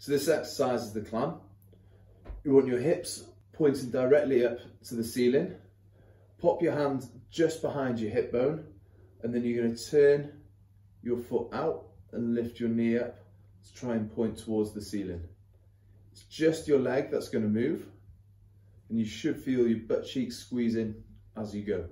So this exercise is the clam. You want your hips pointing directly up to the ceiling. Pop your hand just behind your hip bone and then you're going to turn your foot out and lift your knee up to try and point towards the ceiling. It's just your leg that's going to move and you should feel your butt cheeks squeezing as you go.